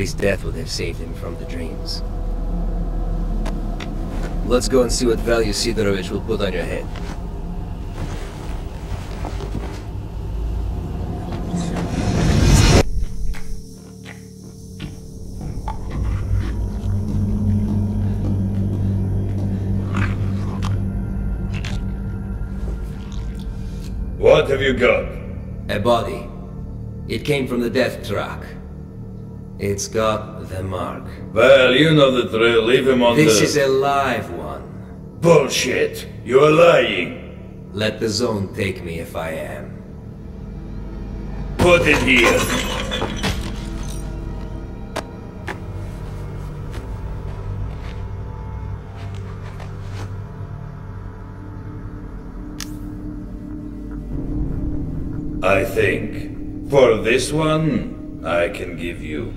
least death would have saved him from the dreams. Let's go and see what value Sidorovich will put on your head. What have you got? A body. It came from the death truck. It's got the mark. Well, you know the drill. Leave him on This the... is a live one. Bullshit! You're lying! Let the zone take me if I am. Put it here! I think, for this one, I can give you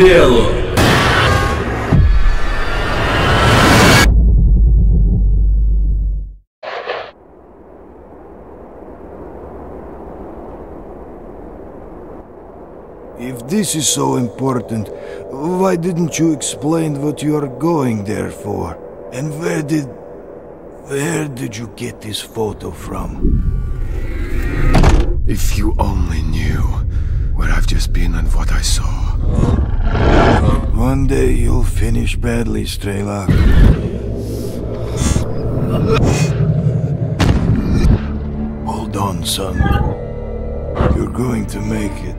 Стрелу! If this is so important, why didn't you explain what you are going there for? And where did... Where did you get this photo from? If you only knew where I've just been and what I saw. One day you'll finish badly, Strelok. Hold on, son. You're going to make it.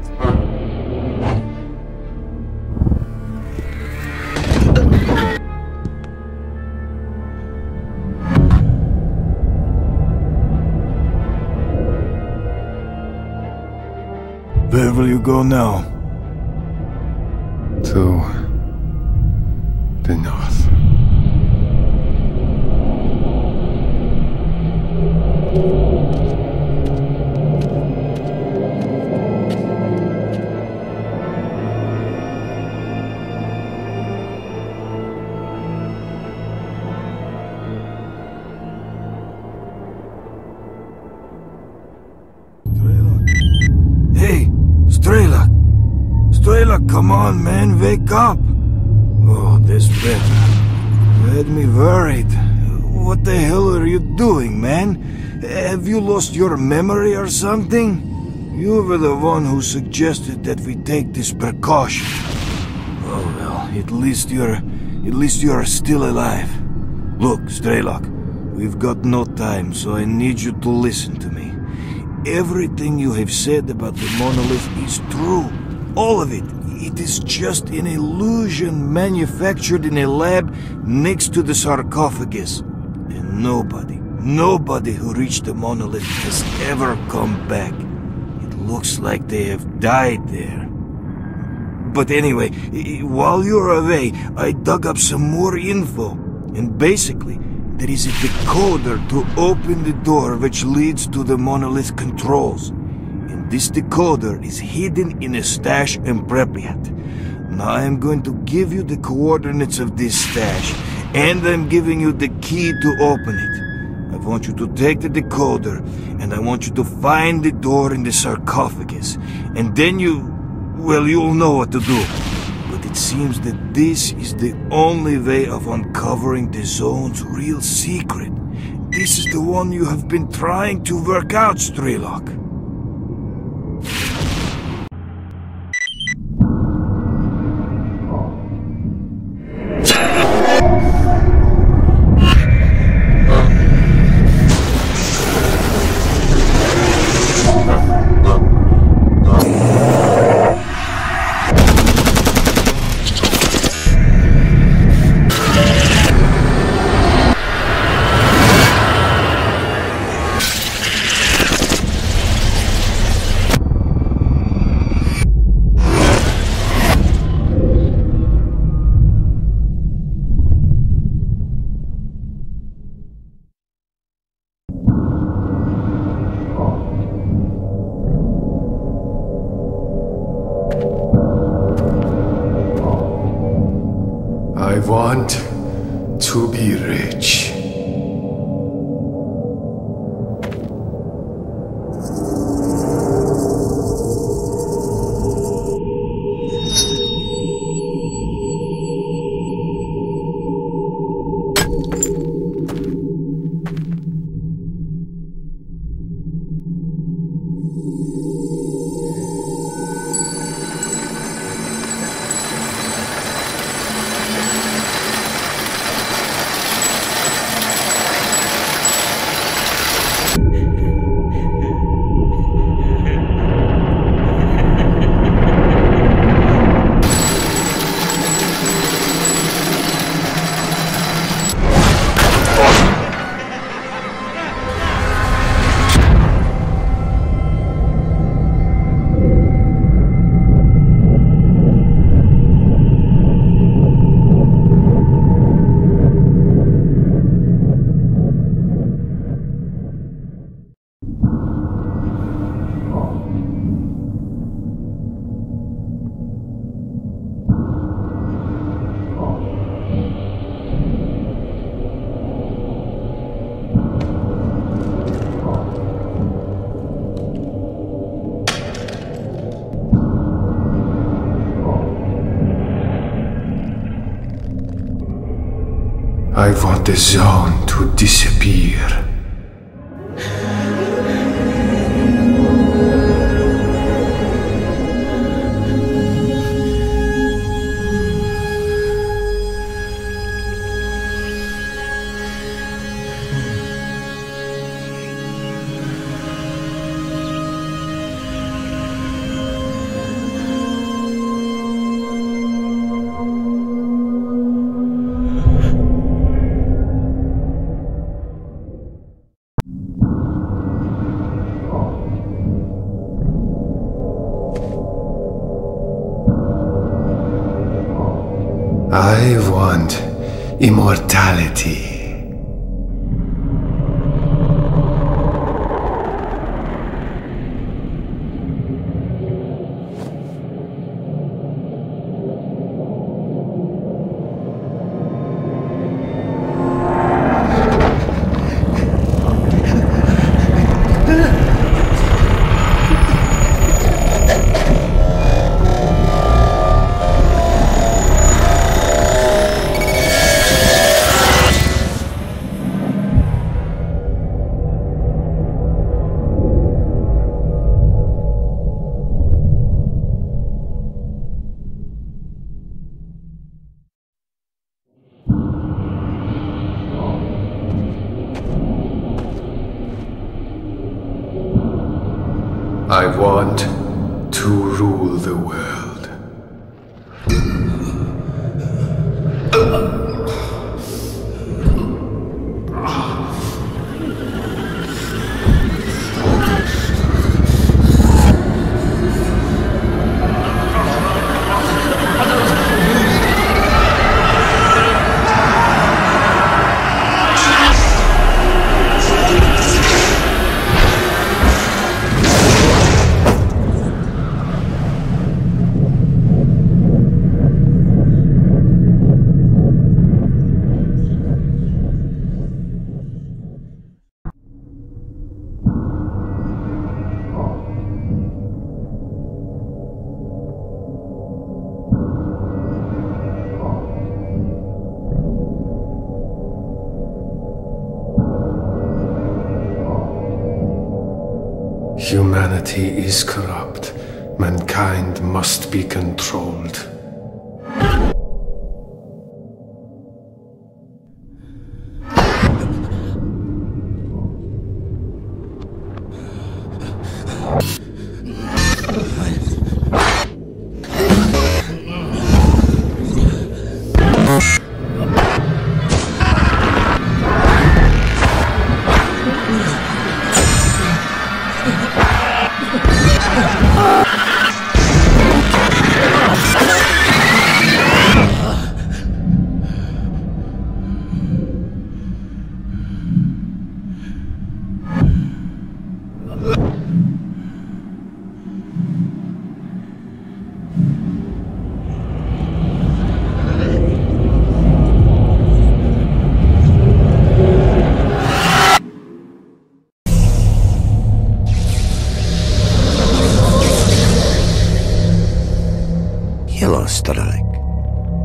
Where will you go now? To come on, man, wake up! Oh, this. You had me worried. What the hell are you doing, man? Have you lost your memory or something? You were the one who suggested that we take this precaution. Oh well, at least you're... at least you are still alive. Look, Strelok, we've got no time, so I need you to listen to me. Everything you have said about the monolith is true. All of it. It is just an illusion manufactured in a lab next to the sarcophagus. And nobody, nobody who reached the monolith has ever come back. It looks like they have died there. But anyway, while you're away, I dug up some more info. And basically, there is a decoder to open the door which leads to the monolith controls. This decoder is hidden in a stash in Pripyat. Now I'm going to give you the coordinates of this stash, and I'm giving you the key to open it. I want you to take the decoder, and I want you to find the door in the sarcophagus. And then you, well, you'll know what to do. But it seems that this is the only way of uncovering the zone's real secret. This is the one you have been trying to work out, Strelok. I want the zone to disappear. Immortality. Humanity is corrupt. Mankind must be controlled.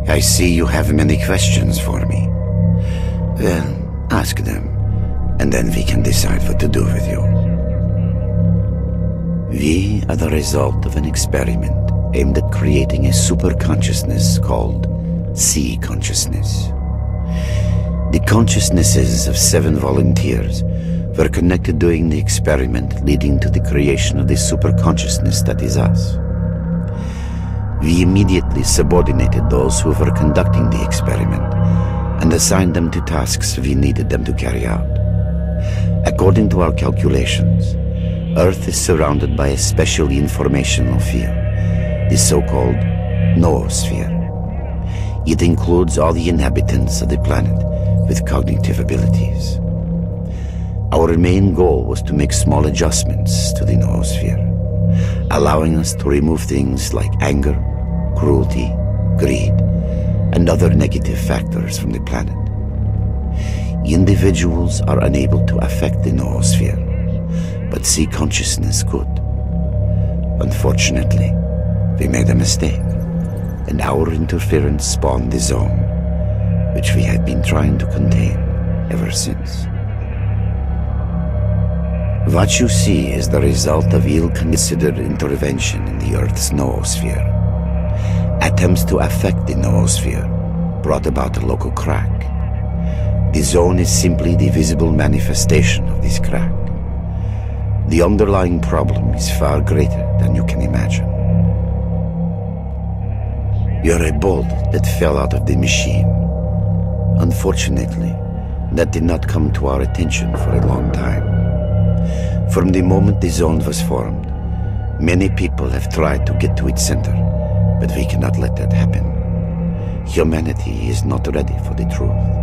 I see you have many questions for me. Well, ask them, and then we can decide what to do with you. We are the result of an experiment aimed at creating a super consciousness called C-consciousness. The consciousnesses of seven volunteers were connected during the experiment leading to the creation of the super consciousness that is us. We immediately subordinated those who were conducting the experiment and assigned them to tasks we needed them to carry out. According to our calculations, Earth is surrounded by a special informational field, the so-called noosphere. It includes all the inhabitants of the planet with cognitive abilities. Our main goal was to make small adjustments to the noosphere, allowing us to remove things like anger, cruelty, greed, and other negative factors from the planet. Individuals are unable to affect the noosphere, but C consciousness could. Unfortunately, we made a mistake, and our interference spawned the zone, which we had been trying to contain ever since. What you see is the result of ill-considered intervention in the Earth's noosphere. Attempts to affect the noosphere brought about a local crack. The zone is simply the visible manifestation of this crack. The underlying problem is far greater than you can imagine. You're a bolt that fell out of the machine. Unfortunately, that did not come to our attention for a long time. From the moment the zone was formed, many people have tried to get to its center, but we cannot let that happen. Humanity is not ready for the truth.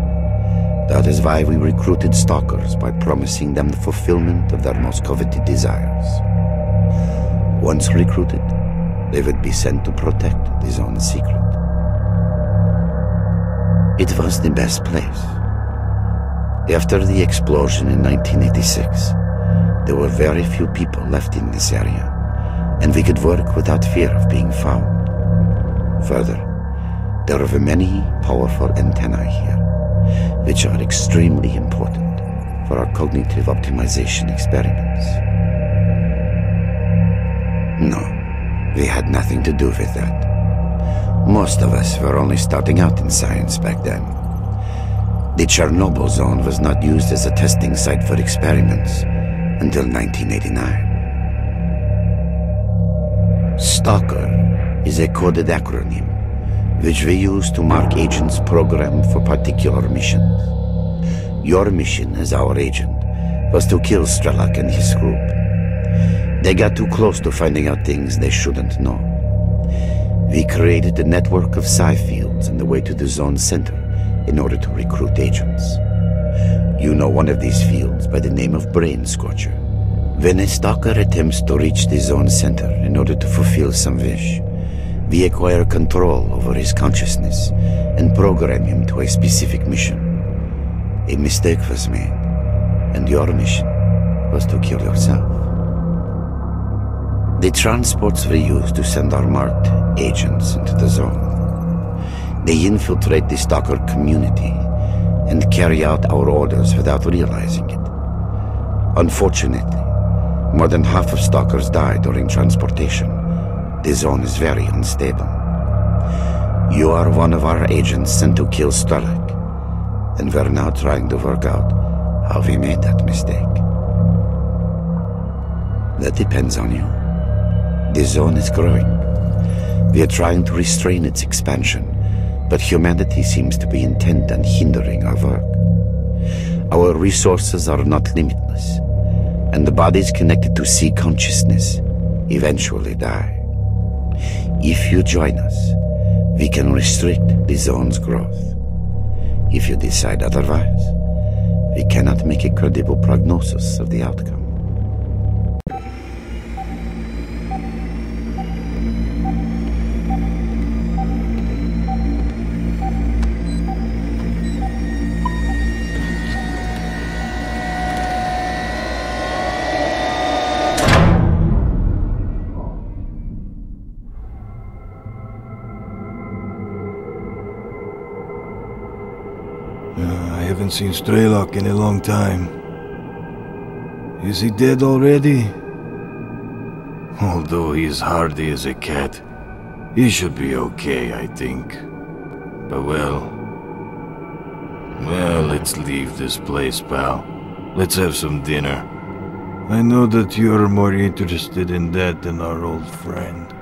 That is why we recruited stalkers by promising them the fulfillment of their most coveted desires. Once recruited, they would be sent to protect the zone's secret. It was the best place. After the explosion in 1986, there were very few people left in this area, and we could work without fear of being found. Further, there are many powerful antennae here, which are extremely important for our cognitive optimization experiments. No, we had nothing to do with that. Most of us were only starting out in science back then. The Chernobyl zone was not used as a testing site for experiments until 1989. Stalker is a coded acronym which we use to mark agents programmed for particular missions. Your mission as our agent was to kill Strelok and his group. They got too close to finding out things they shouldn't know. We created a network of psi fields on the way to the zone center in order to recruit agents. You know one of these fields by the name of Brain Scorcher. When a stalker attempts to reach the zone center in order to fulfill some wish, we acquire control over his consciousness and program him to a specific mission. A mistake was made, and your mission was to kill yourself. The transports we use to send our marked agents into the zone. They infiltrate the stalker community and carry out our orders without realizing it. Unfortunately, more than half of stalkers die during transportation. The zone is very unstable. You are one of our agents sent to kill Strelok, and we're now trying to work out how we made that mistake. That depends on you. The zone is growing. We are trying to restrain its expansion, but humanity seems to be intent on hindering our work. Our resources are not limitless, and the bodies connected to C-consciousness eventually die. If you join us, we can restrict the zone's growth. If you decide otherwise, we cannot make a credible prognosis of the outcome. Haven't seen Strelok in a long time. Is he dead already? Although he's hardy as a cat, he should be okay, I think. But well... Well, let's leave this place, pal. Let's have some dinner. I know that you're more interested in that than our old friend.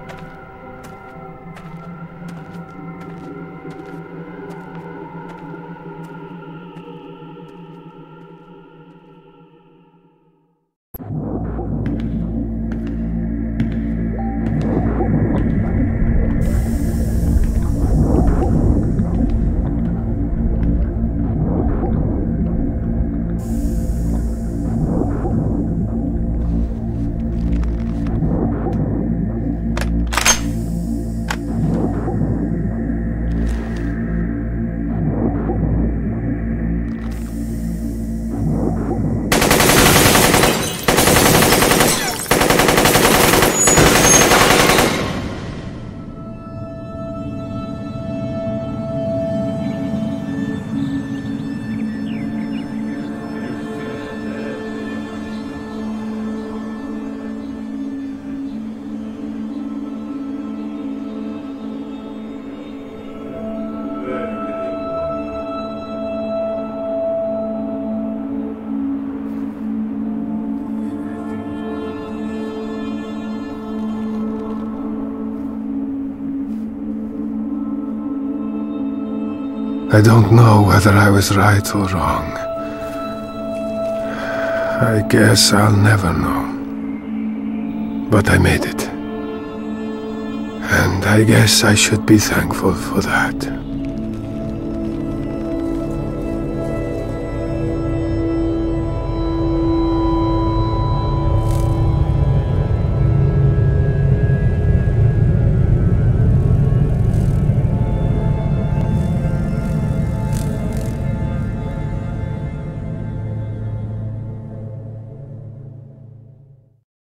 I don't know whether I was right or wrong. I guess I'll never know. But I made it. And I guess I should be thankful for that.